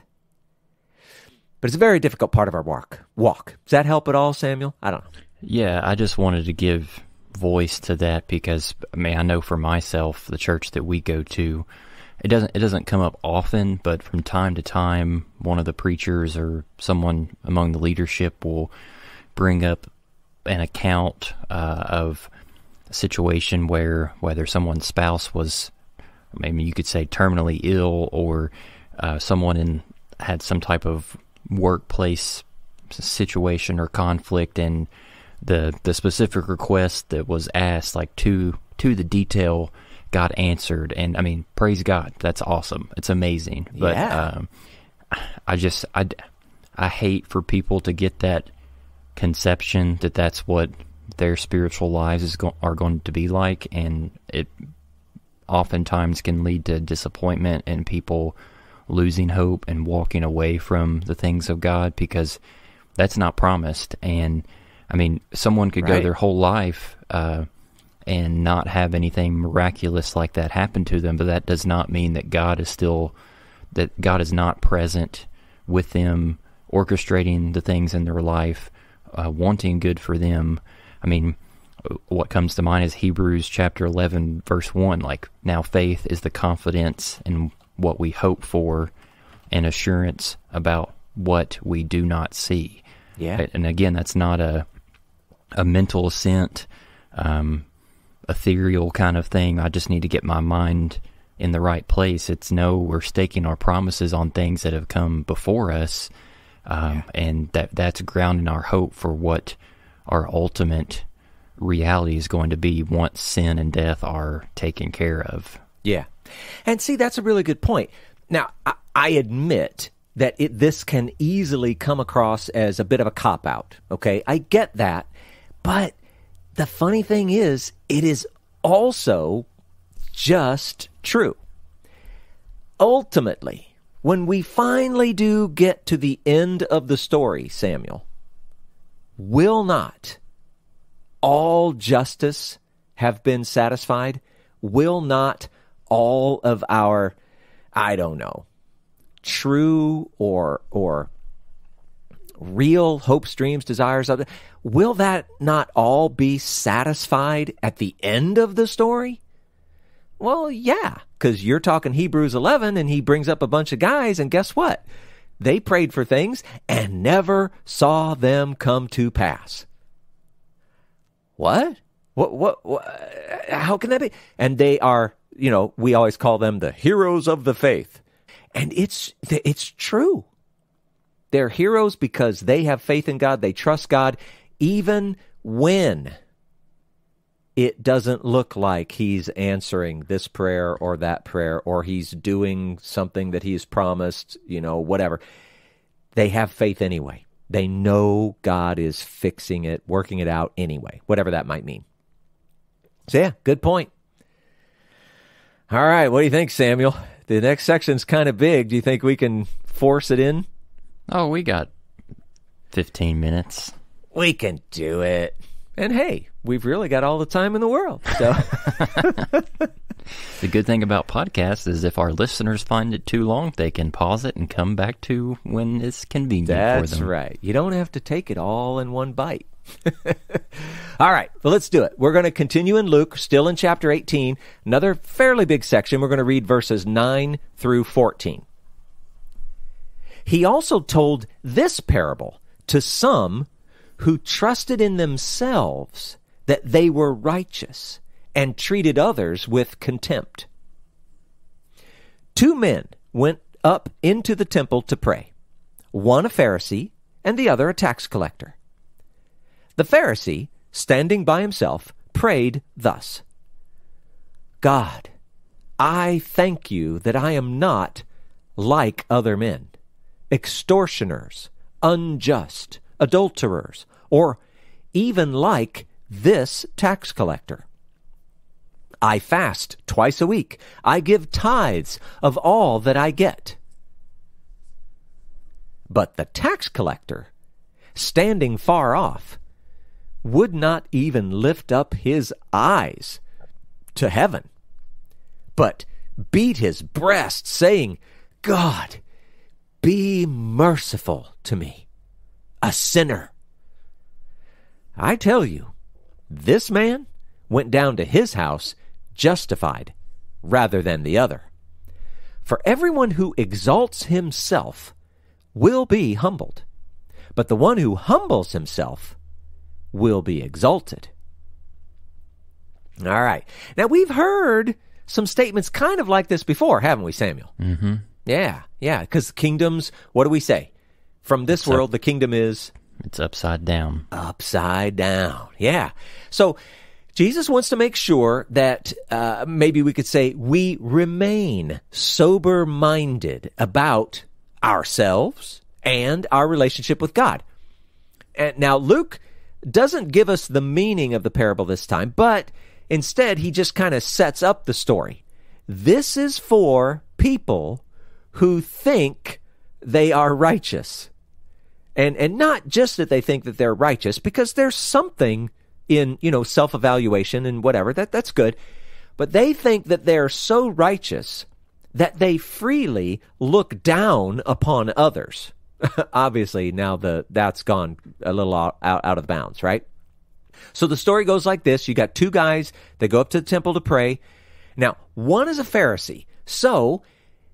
But it's a very difficult part of our walk. Walk. Does that help at all, Samuel? I don't know. Yeah, I just wanted to give voice to that because I mean I know for myself the church that we go to it doesn't it doesn't come up often but from time to time one of the preachers or someone among the leadership will bring up an account uh, of a situation where whether someone's spouse was maybe you could say terminally ill or uh, someone in had some type of workplace situation or conflict and the the specific request that was asked like to to the detail got answered. And I mean praise God that's awesome. It's amazing. But yeah. um, I just I, I hate for people to get that conception that that's what their spiritual lives is go- are going to be like. And it oftentimes can lead to disappointment and people losing hope and walking away from the things of God because that's not promised. And I mean, someone could right. go their whole life uh, and not have anything miraculous like that happen to them, but that does not mean that God is still that God is not present with them, orchestrating the things in their life, uh, wanting good for them. I mean, what comes to mind is Hebrews chapter 11, verse 1. Like, now faith is the confidence in what we hope for and assurance about what we do not see. Yeah. And again, that's not a, a mental assent, um, ethereal kind of thing. I just need to get my mind in the right place. It's no, we're staking our promises on things that have come before us. Um, yeah. and that that's grounding our hope for what our ultimate reality is going to be once sin and death are taken care of. Yeah. And see, that's a really good point. Now, I, I admit that it, this can easily come across as a bit of a cop out. Okay, I get that, but the funny thing is, it is also just true. Ultimately, when we finally do get to the end of the story, Samuel, will not all justice have been satisfied? Will not all of our, I don't know, true or or real hopes, dreams, desires, other, will that not all be satisfied at the end of the story? Well, yeah, because you're talking Hebrews 11 and he brings up a bunch of guys, and guess what? They prayed for things and never saw them come to pass. What? What, what, what? How can that be? And they are, you know, we always call them the heroes of the faith. And it's, it's true. They're heroes because they have faith in God, they trust God, even when it doesn't look like he's answering this prayer or that prayer or he's doing something that he's promised, you know, whatever. They have faith anyway. They know God is fixing it, working it out anyway, whatever that might mean. So, yeah, good point. All right, what do you think, Samuel? The next section's kind of big. Do you think we can force it in? Oh, we got 15 minutes. We can do it. And hey, we've really got all the time in the world. So the good thing about podcasts is if our listeners find it too long, they can pause it and come back to when it's convenient That's for them. right. You don't have to take it all in one bite. all right, well, let's do it. We're going to continue in Luke, still in chapter 18, another fairly big section. We're going to read verses 9 through 14. He also told this parable to some who trusted in themselves that they were righteous and treated others with contempt. Two men went up into the temple to pray, one a Pharisee and the other a tax collector. The Pharisee, standing by himself, prayed thus God, I thank you that I am not like other men, extortioners, unjust, adulterers, or even like this tax collector. I fast twice a week. I give tithes of all that I get. But the tax collector, standing far off, would not even lift up his eyes to heaven, but beat his breast, saying, God, be merciful to me, a sinner. I tell you, this man went down to his house justified rather than the other. For everyone who exalts himself will be humbled, but the one who humbles himself will be exalted. All right. Now, we've heard some statements kind of like this before, haven't we, Samuel? Mm-hmm. Yeah, yeah. Because kingdoms, what do we say? From this world, the kingdom is It's upside down. upside down. Yeah. So Jesus wants to make sure that uh, maybe we could say we remain sober minded about ourselves and our relationship with God. And now, Luke doesn't give us the meaning of the parable this time, but instead he just kind of sets up the story. This is for people who think they are righteous. And and not just that they think that they're righteous because there's something in, you know, self-evaluation and whatever. That that's good. But they think that they're so righteous that they freely look down upon others. Obviously, now the that's gone a little out, out, of bounds, right? So the story goes like this: you got two guys. They go up to the temple to pray. Now, one is a Pharisee, so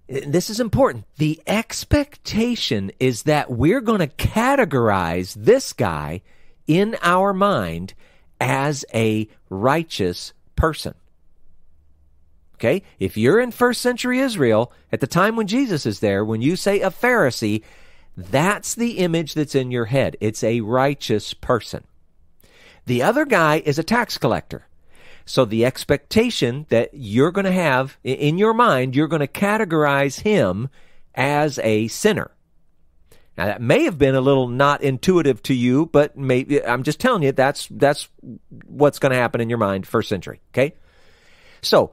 this is important. The expectation is that we're going to categorize this guy in our mind as a righteous person. Okay? If you're in first century Israel, at the time when Jesus is there, when you say a Pharisee, that's the image that's in your head. It's a righteous person. The other guy is a tax collector. So the expectation that you're going to have in your mind, you're going to categorize him as a sinner, Now that may have been a little not intuitive to you, but maybe I'm just telling you that's that's what's going to happen in your mind first century. Okay, so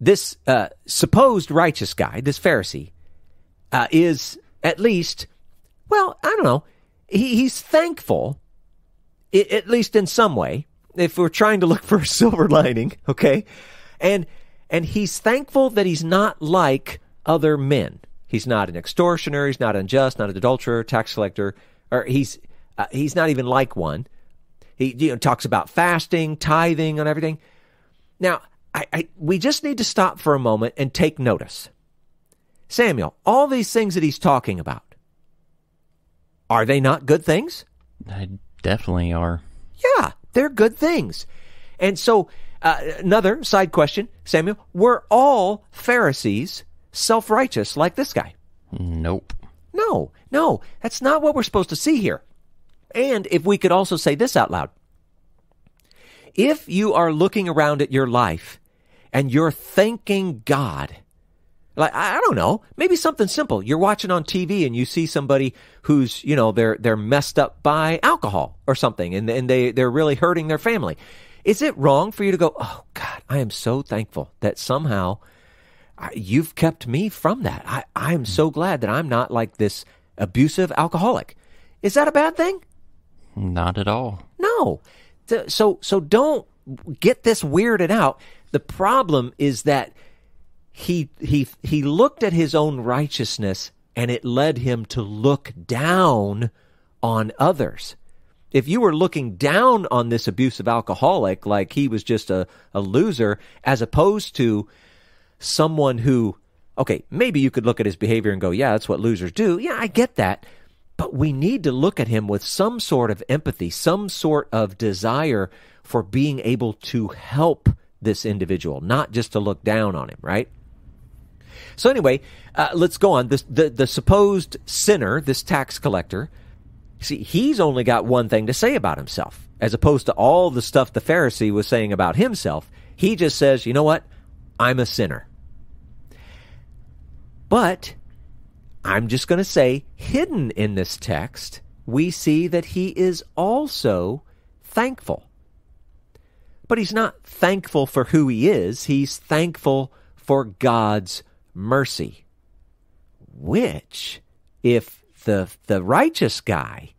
this uh, supposed righteous guy, this Pharisee, uh, is at least well, I don't know. He, he's thankful, i- at least in some way. If we're trying to look for a silver lining, okay, and and he's thankful that he's not like other men. He's not an extortioner. He's not unjust. Not an adulterer, tax collector, or he's uh, he's not even like one. He you know talks about fasting, tithing, and everything. Now, I, I we just need to stop for a moment and take notice. Samuel, all these things that he's talking about, are they not good things? They definitely are. Yeah, they're good things. And so, uh, another side question, Samuel, were all Pharisees self righteous like this guy? Nope. No, no, that's not what we're supposed to see here. And if we could also say this out loud if you are looking around at your life and you're thanking God, like I I don't know, maybe something simple. You're watching on TV and you see somebody who's, you know, they're they're messed up by alcohol or something and and they they're really hurting their family. Is it wrong for you to go, "Oh God, I am so thankful that somehow you've kept me from that. I, I'm so glad that I'm not like this abusive alcoholic. Is that a bad thing? Not at all. No. So, so don't get this weirded out. The problem is that he, he, he looked at his own righteousness and it led him to look down on others. If you were looking down on this abusive alcoholic like he was just a, a loser, as opposed to someone who, okay, maybe you could look at his behavior and go, yeah, that's what losers do. Yeah, I get that. But we need to look at him with some sort of empathy, some sort of desire for being able to help this individual, not just to look down on him, right? So anyway, uh, let's go on. The the supposed sinner, this tax collector, see, he's only got one thing to say about himself, as opposed to all the stuff the Pharisee was saying about himself. He just says, "You know what? I'm a sinner." But I'm just going to say, hidden in this text, we see that he is also thankful. But he's not thankful for who he is, he's thankful for God's mercy. Which, if the, the righteous guy,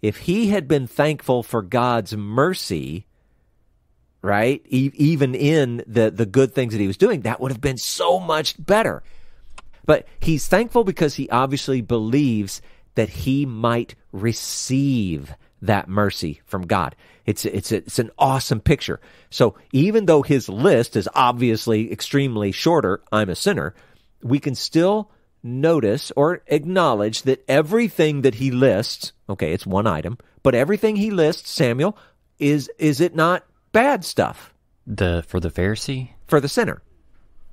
if he had been thankful for God's mercy, right, e- even in the, the good things that he was doing, that would have been so much better. But he's thankful because he obviously believes that he might receive that mercy from God. It's it's it's an awesome picture. So even though his list is obviously extremely shorter, I'm a sinner, we can still notice or acknowledge that everything that he lists, okay, it's one item, but everything he lists, Samuel, is is it not bad stuff The for the Pharisee. for the sinner?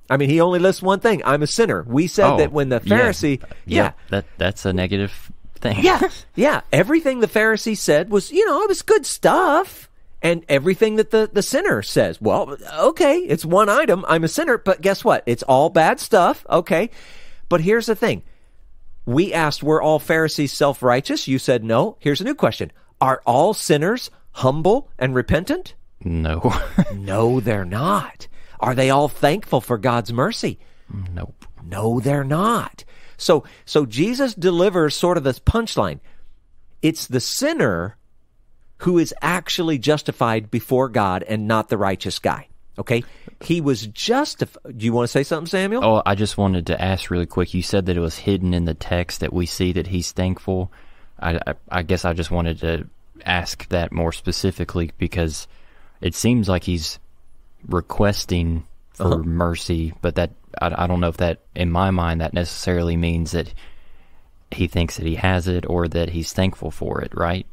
I mean, he only lists one thing. I'm a sinner. We said Oh, that when the yeah. Pharisee, yeah, That that's a negative thing. yeah, yeah, everything the Pharisee said was, you know, it was good stuff. And everything that the, the sinner says, well, okay, it's one item. I'm a sinner, but guess what? It's all bad stuff. Okay. But here's the thing. We asked, were all Pharisees self righteous? You said no. Here's a new question. Are all sinners humble and repentant? no. No, they're not. Are they all thankful for God's mercy? nope. No, they're not. So, so Jesus delivers sort of this punchline. It's the sinner who is actually justified before God and not the righteous guy. Okay? He was justified. Do you want to say something, Samuel? Oh, I just wanted to ask really quick. You said that it was hidden in the text that we see that he's thankful. I, I, I guess I just wanted to ask that more specifically because it seems like he's requesting for uh-huh. mercy, but that I, I don't know if that, in my mind, that necessarily means that he thinks that he has it or that he's thankful for it, right?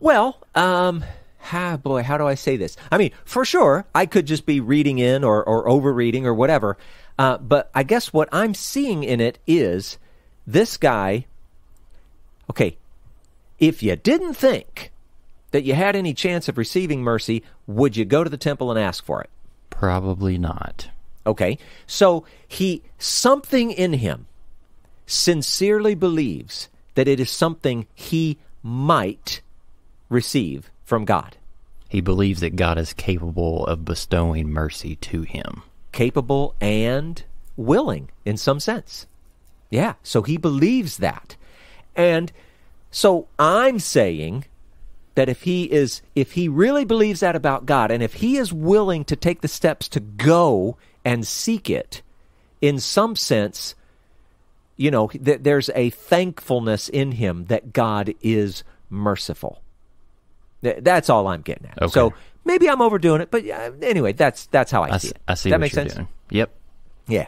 Well, um, ha, boy, how do I say this? I mean, for sure, I could just be reading in or, or overreading or whatever. Uh, but I guess what I'm seeing in it is this guy. Okay, if you didn't think that you had any chance of receiving mercy, would you go to the temple and ask for it? Probably not. Okay, so he something in him sincerely believes that it is something he might receive from God. He believes that God is capable of bestowing mercy to him. Capable and willing in some sense. Yeah, so he believes that. And so I'm saying that if he is if he really believes that about God and if he is willing to take the steps to go and seek it in some sense you know th- there's a thankfulness in him that God is merciful. Th- That's all I'm getting at. Okay. So maybe I'm overdoing it, but uh, anyway, that's that's how I, I, see it. I see that makes sense. doing. Yep. Yeah.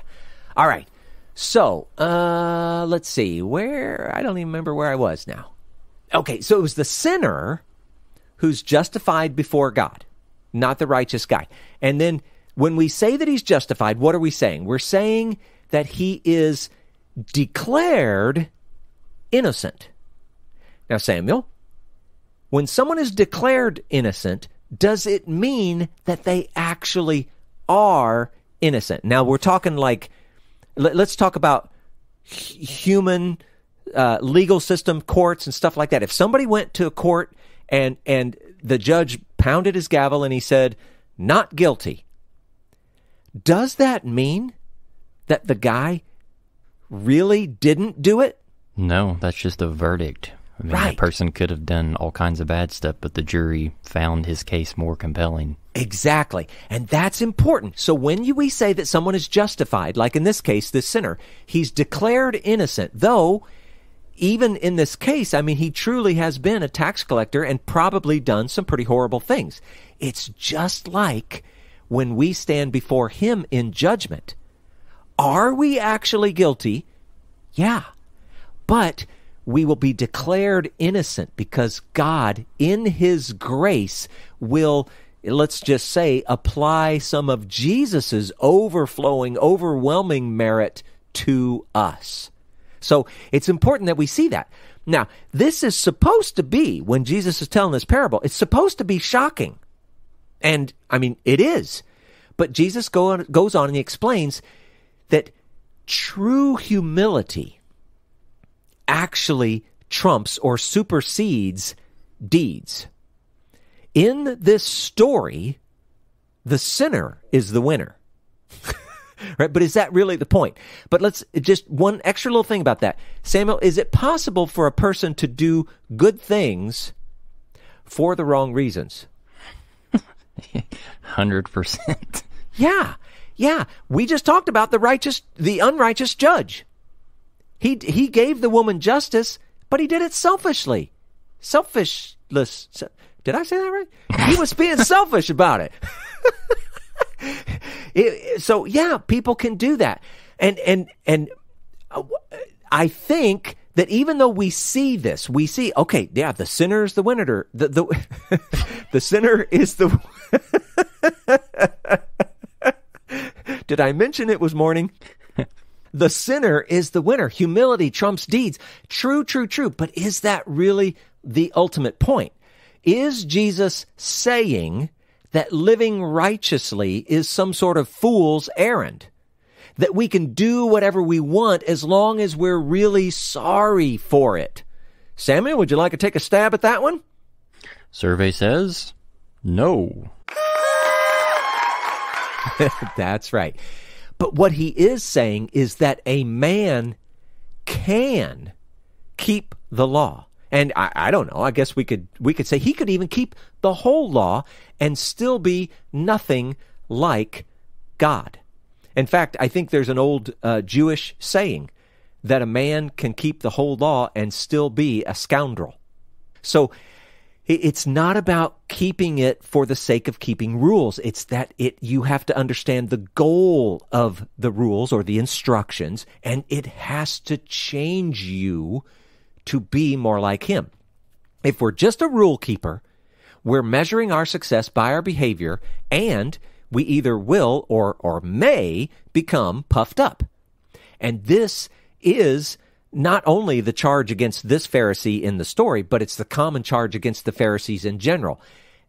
All right. So, uh, let's see. Where I don't even remember where I was now. Okay, so it was the sinner who's justified before God, not the righteous guy. And then when we say that he's justified, what are we saying? We're saying that he is declared innocent. Now, Samuel, when someone is declared innocent, does it mean that they actually are innocent? Now, we're talking like, let, us talk about human uh, legal system, courts, and stuff like that. If somebody went to a court and and the judge pounded his gavel and he said, "Not guilty," does that mean that the guy really didn't do it? No, that's just a verdict. I mean, Right. that person could have done all kinds of bad stuff, but the jury found his case more compelling. Exactly. And that's important. So when you, we say that someone is justified, like in this case, this sinner, he's declared innocent, though even in this case, I mean, he truly has been a tax collector and probably done some pretty horrible things. It's just like when we stand before him in judgment. Are we actually guilty? Yeah. But we will be declared innocent because God, in His grace, will, let's just say, apply some of Jesus' overflowing, overwhelming merit to us. So it's important that we see that. Now, this is supposed to be, when Jesus is telling this parable, it's supposed to be shocking. And, I mean, it is. But Jesus go on, goes on and he explains that true humility actually trumps or supersedes deeds. In this story, the sinner is the winner. right? But is that really the point? But let's just one extra little thing about that. Samuel, is it possible for a person to do good things for the wrong reasons? 100%. Yeah. Yeah. We just talked about the righteous, the unrighteous judge. He, he gave the woman justice, but he did it selfishly. Selfishless. Did I say that right? He was being selfish about it. It- so yeah, people can do that. And, and, and uh, I think that even though we see this, we see, okay, yeah, the sinner is the winner. The, the, the sinner is the, did I mention it was morning? The sinner is the winner. Humility trumps deeds. True, true, true. But is that really the ultimate point? Is Jesus saying that living righteously is some sort of fool's errand? That we can do whatever we want as long as we're really sorry for it? Samuel, would you like to take a stab at that one? Survey says no. That's right. But what he is saying is that a man can keep the law. And I, I don't know. I guess we could we could say he could even keep the whole law and still be nothing like God. In fact, I think there's an old uh, Jewish saying that a man can keep the whole law and still be a scoundrel. So it's not about keeping it for the sake of keeping rules. It's that it you have to understand the goal of the rules or the instructions, and it has to change you to be more like him. If we're just a rule keeper, we're measuring our success by our behavior, and we either will or or may become puffed up. And this is not only the charge against this Pharisee in the story, but it's the common charge against the Pharisees in general.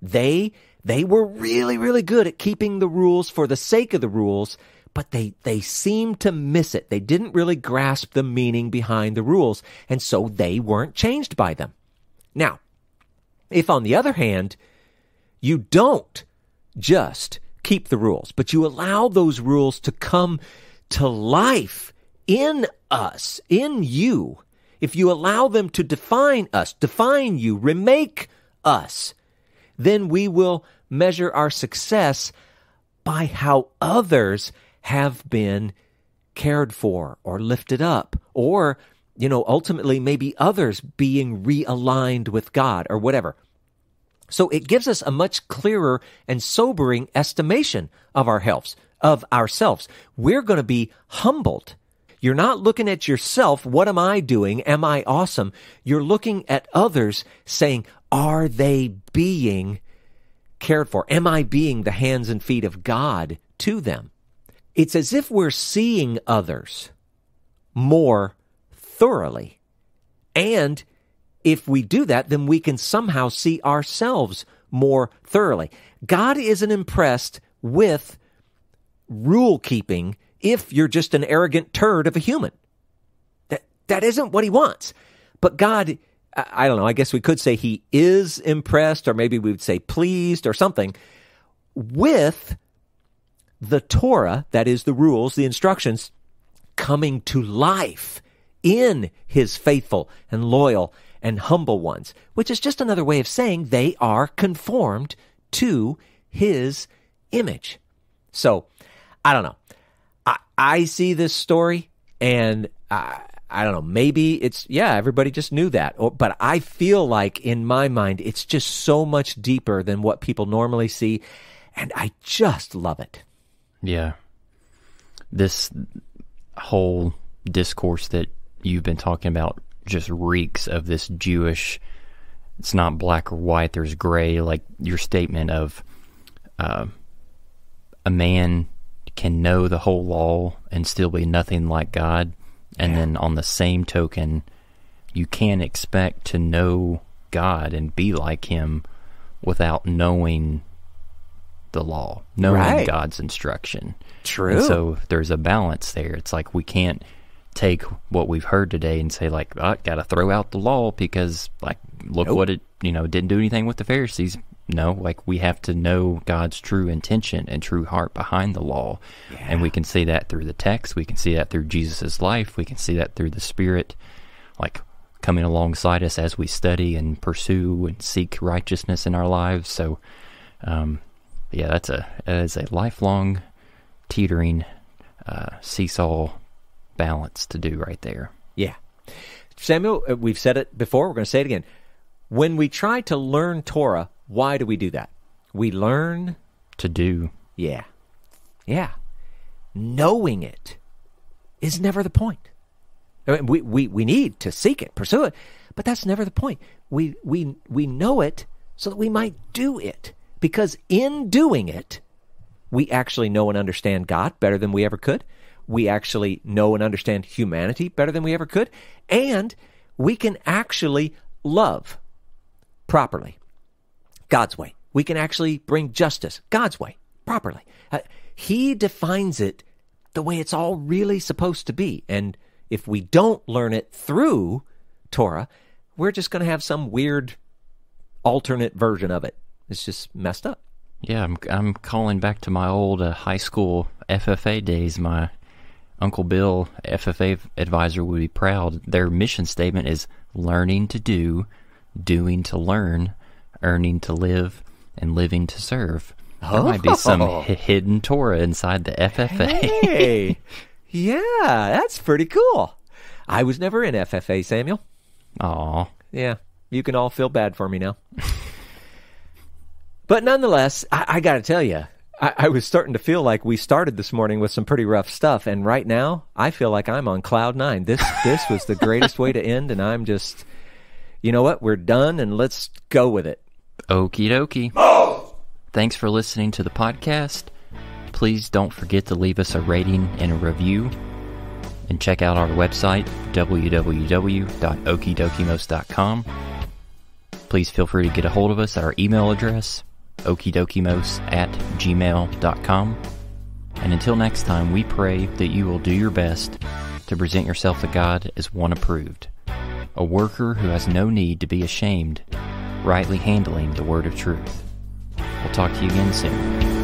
They they were really really good at keeping the rules for the sake of the rules, but they, they seemed to miss it. They didn't really grasp the meaning behind the rules, and so they weren't changed by them. Now, if on the other hand, you don't just keep the rules, but you allow those rules to come to life in us, in you, if you allow them to define us, define you, remake us, then we will measure our success by how others have been cared for or lifted up or you know ultimately maybe others being realigned with God or whatever. So it gives us a much clearer and sobering estimation of our health of ourselves. We're going to be humbled you're not looking at yourself what am i doing am i awesome you're looking at others saying are they being cared for? Am I being the hands and feet of God to them? It's as if we're seeing others more thoroughly. And if we do that, then we can somehow see ourselves more thoroughly. God isn't impressed with rule keeping if you're just an arrogant turd of a human. That, that isn't what he wants. But God I don't know, I guess we could say he is impressed, or maybe we would say pleased or something with the Torah, that is the rules, the instructions, coming to life in his faithful and loyal and humble ones, which is just another way of saying they are conformed to his image. So, I don't know. I, see this story and I, I don't know, maybe it's, yeah, everybody just knew that. Or, but I feel like in my mind, it's just so much deeper than what people normally see. And I just love it. Yeah. This whole discourse that you've been talking about just reeks of this Jewish, it's not black or white, there's gray, like your statement of uh, a man can know the whole law and still be nothing like God and yeah. then on the same token, you can't expect to know God and be like Him without knowing the law, knowing right. God's instruction. True. And so there's a balance there. It's like we can't take what we've heard today and say like, oh, I got to throw out the law because like look nope. what it you know didn't do anything with the Pharisees. No, like we have to know God's true intention and true heart behind the law. Yeah. And we can see that through the text. We can see that through Jesus' life. We can see that through the Spirit, like coming alongside us as we study and pursue and seek righteousness in our lives. So, um, yeah, that's a, that is a lifelong teetering uh, seesaw balance to do right there. Yeah. Samuel, uh, we've said it before. We're going to say it again. When we try to learn Torah, why do we do that? We learn to do. Yeah. Yeah. Knowing it is never the point. I mean, we, we, we need to seek it, pursue it, but that's never the point. We, we, we know it so that we might do it. Because in doing it, we actually know and understand God better than we ever could. We actually know and understand humanity better than we ever could. And we can actually love properly. God's way. We can actually bring justice God's way properly. Uh, he defines it the way it's all really supposed to be. And if we don't learn it through Torah, we're just going to have some weird alternate version of it. It's just messed up. Yeah, I'm I'm calling back to my old uh, high school FFA days. My Uncle Bill, FFA advisor, would be proud. Their mission statement is learning to do, doing to learn, earning to live, and living to serve. There oh. might be some oh. h- hidden Torah inside the FFA. Hey, yeah, that's pretty cool. I was never in FFA, Samuel. Aw. Yeah, you can all feel bad for me now. but nonetheless, I, I got to tell you, I, I was starting to feel like we started this morning with some pretty rough stuff, and right now I feel like I'm on cloud nine. This this was the greatest way to end, and I'm just you know what? We're done and let's go with it. Okie dokie. Thanks for listening to the podcast. Please don't forget to leave us a rating and a review. And check out our website, www.okidokimos.com. Please feel free to get a hold of us at our email address, okidokimos at gmail.com. And until next time, we pray that you will do your best to present yourself to God as one approved, a worker who has no need to be ashamed, rightly handling the word of truth. We'll talk to you again soon.